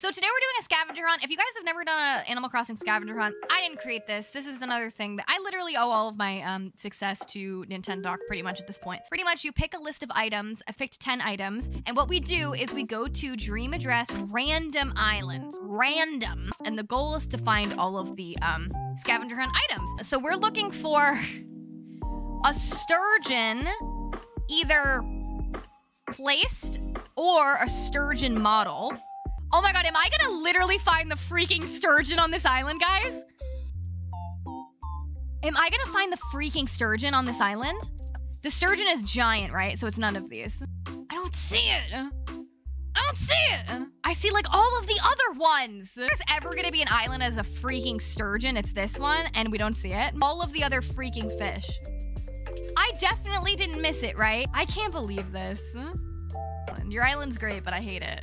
So today we're doing a scavenger hunt. If you guys have never done an Animal Crossing scavenger hunt, I didn't create this. This is another thing that I literally owe all of my um, success to NintenTalk pretty much at this point. Pretty much you pick a list of items. I've picked 10 items. And what we do is we go to Dream Address random islands. Random. And the goal is to find all of the um, scavenger hunt items. So we're looking for a sturgeon either placed or a sturgeon model. Oh my god, am I gonna literally find the freaking sturgeon on this island, guys? Am I gonna find the freaking sturgeon on this island? The sturgeon is giant, right? So it's none of these. I don't see it. I don't see it. I see like all of the other ones. If there's ever gonna be an island as a freaking sturgeon, it's this one, and we don't see it. All of the other freaking fish. I definitely didn't miss it, right? I can't believe this. Your island's great, but I hate it.